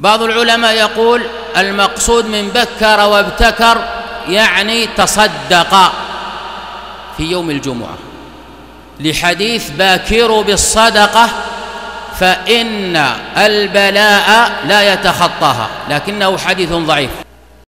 بعض العلماء يقول المقصود من بكر وابتكر يعني تصدق في يوم الجمعة. لحديث باكروا بالصدقة فإن البلاء لا يتخطاها لكنه حديث ضعيف.